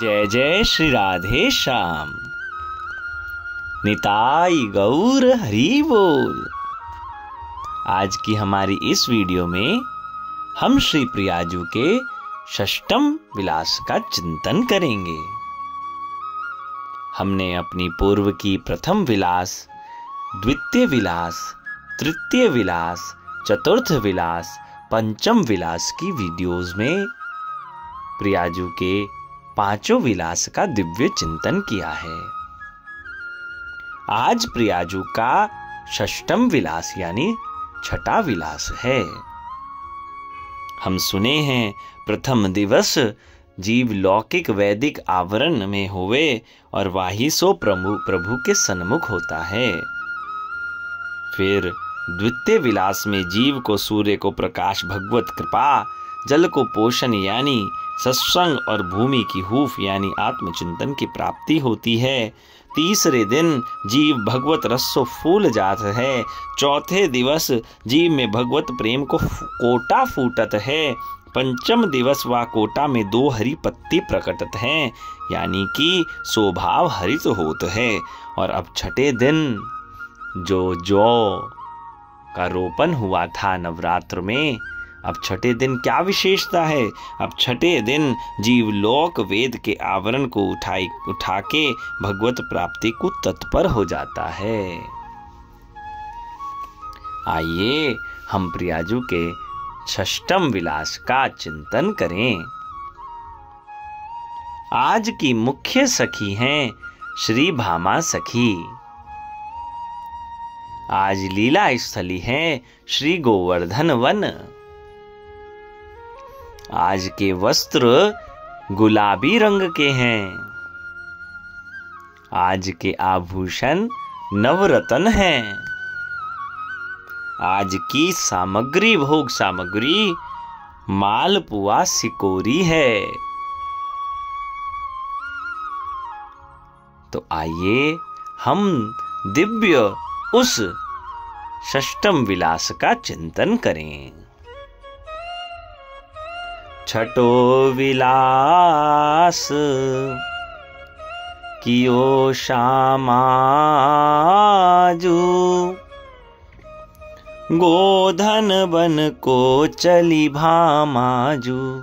जय जय श्री राधे श्याम। निताई गौर हरि बोल। आज की हमारी इस वीडियो में हम श्री प्रियाजू के षष्टम विलास का चिंतन करेंगे। हमने अपनी पूर्व की प्रथम विलास, द्वितीय विलास, तृतीय विलास, चतुर्थ विलास, पंचम विलास की वीडियोस में प्रियाजू के पाँचों विलास का दिव्य चिंतन किया है। आज प्रियाजू का षष्टम विलास यानी छठा विलास है। हम सुने हैं, प्रथम दिवस जीव लौकिक वैदिक आवरण में हुए और वाही सो प्रभु प्रभु के सन्मुख होता है। फिर द्वितीय विलास में जीव को सूर्य को प्रकाश, भगवत कृपा जल को पोषण यानी सत्संग और भूमि की हूफ यानी आत्मचिंतन की प्राप्ति होती है। तीसरे दिन जीव भगवत रसो फूल जात है। चौथे दिवस जीव में भगवत प्रेम को कोटा फूटत है। पंचम दिवस व कोटा में दो हरी पत्ती प्रकटत हैं, यानी कि स्वभाव हरित होत है। और अब छठे दिन, जो जो का रोपण हुआ था नवरात्र में अब छठे दिन क्या विशेषता है? अब छठे दिन जीव लोक वेद के आवरण को उठाई उठा के भगवत प्राप्ति को तत्पर हो जाता है। आइए हम प्रियाजू के षष्टम विलास का चिंतन करें। आज की मुख्य सखी हैं श्री भामा सखी। आज लीला स्थली है श्री गोवर्धन वन। आज के वस्त्र गुलाबी रंग के हैं। आज के आभूषण नवरत्न हैं। आज की सामग्री, भोग सामग्री, मालपुआ सिकोरी है। तो आइए हम दिव्य उस षष्टम विलास का चिंतन करें। छठो विलास, कियो श्यामाजू। गोधन बन को चली भामाजू।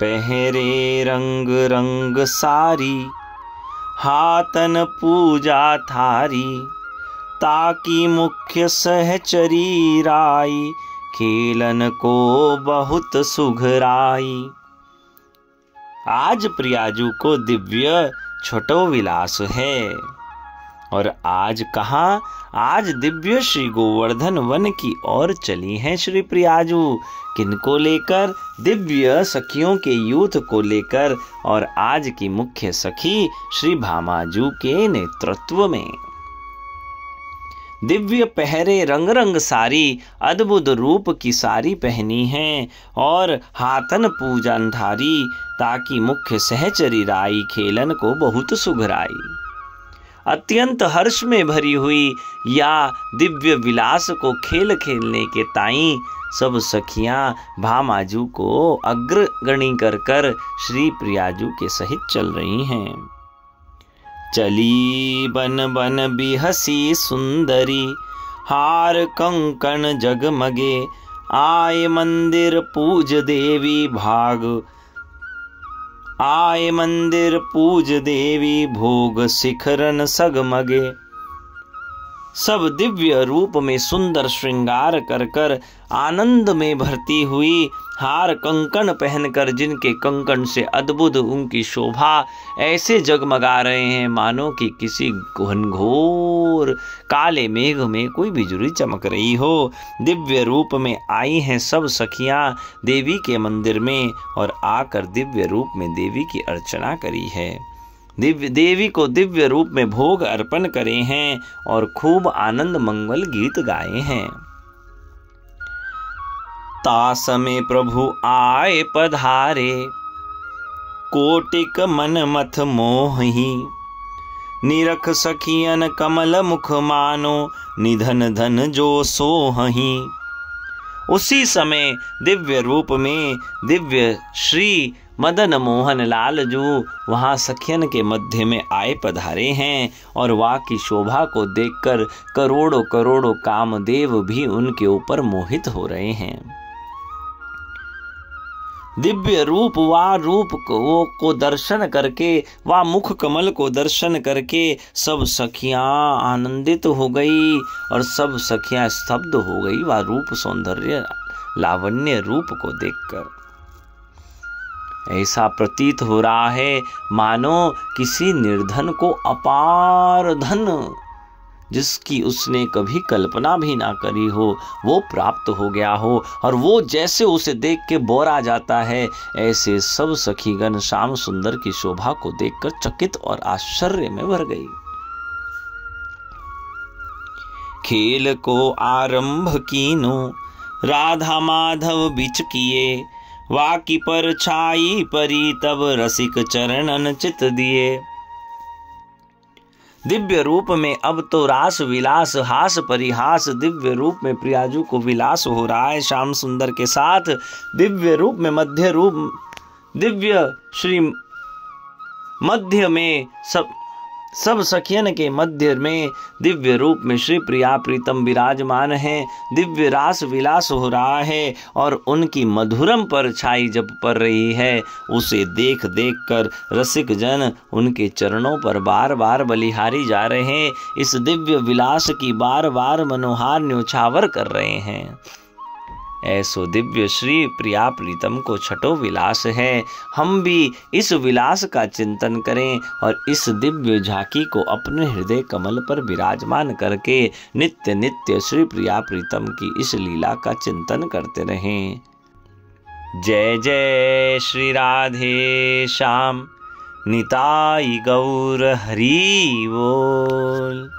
पहरे रंग रंग सारी हाथन पूजा थारी, ताकि मुख्य सहचरी राई खेलन को बहुत सुघराई। आज प्रियाजू को दिव्य छोटो विलास है। और आज कहा? आज दिव्य श्री गोवर्धन वन की ओर चली हैं श्री प्रियाजू। किनको लेकर? दिव्य सखियों के यूथ को लेकर। और आज की मुख्य सखी श्री भामाजू के नेतृत्व में। दिव्य पहरे रंग रंग सारी अद्भुत रूप की सारी पहनी है और हाथन पूजन धारी ताकि मुख्य सहचरी राई खेलन को बहुत सुघराई। अत्यंत हर्ष में भरी हुई या दिव्य विलास को खेल खेलने के ताई सब सखियाँ भामाजू को अग्रगणी कर कर श्री प्रियाजू के सहित चल रही हैं। चली बन बन बिहसी सुंदरी हार कंकण जगमगे आय मंदिर पूज देवी भाग। आय मंदिर पूज देवी भोग शिखरन सगमगे सब दिव्य रूप में सुंदर श्रृंगार कर कर आनंद में भरती हुई हार कंकन पहनकर जिनके कंकन से अद्भुत उनकी शोभा ऐसे जगमगा रहे हैं, मानो कि किसी घनघोर काले मेघ में कोई बिजुली चमक रही हो। दिव्य रूप में आई हैं सब सखियाँ देवी के मंदिर में और आकर दिव्य रूप में देवी की अर्चना करी है। दिव्य देवी को दिव्य रूप में भोग अर्पण करे हैं और खूब आनंद मंगल गीत गाए हैं। तास में प्रभु आए पधारे, कोटिक मन मथ मोहि। निरख सखियन कमल मुख मानो, निधन धन जो सोहि। उसी समय दिव्य रूप में दिव्य श्री मदन मोहन लाल जो वहाँ सखियन के मध्य में आए पधारे हैं और वहाँ की शोभा को देखकर करोड़ों करोड़ों कामदेव भी उनके ऊपर मोहित हो रहे हैं। दिव्य रूप व रूप को, को दर्शन करके व मुख कमल को दर्शन करके सब सखियाँ आनंदित हो गई और सब सखियाँ स्तब्ध हो गई व रूप सौंदर्य लावण्य रूप को देखकर। ऐसा प्रतीत हो रहा है, मानो किसी निर्धन को अपार धन, जिसकी उसने कभी कल्पना भी ना करी हो, वो प्राप्त हो गया हो, और वो जैसे उसे देख के बोरा जाता है, ऐसे सब सखीगण श्याम सुंदर की शोभा को देखकर चकित और आश्चर्य में भर गई। खेल को आरंभ कीनो, राधा माधव बिच किए वाकी पर छाई परी तब रसिक चरणन चित दिए। दिव्य रूप में अब तो रास विलास, हास परिहास, दिव्य रूप में प्रियाजू को विलास हो रहा है श्याम सुंदर के साथ। दिव्य रूप में मध्य रूप, दिव्य श्री मध्य में सब सब सखियन के मध्य में दिव्य रूप में श्री प्रिया प्रीतम विराजमान है, दिव्य रास विलास हो रहा है और उनकी मधुरम पर छाई जब पड़ रही है। उसे देख देख कर रसिक जन उनके चरणों पर बार बार बलिहारी जा रहे हैं। इस दिव्य विलास की बार बार मनोहार न्योछावर कर रहे हैं। ऐसो दिव्य श्री प्रिया प्रीतम को छठो विलास है। हम भी इस विलास का चिंतन करें और इस दिव्य झांकी को अपने हृदय कमल पर विराजमान करके नित्य नित्य श्री प्रिया प्रीतम की इस लीला का चिंतन करते रहें। जय जय श्री राधे श्याम। निताई गौर हरि बोल।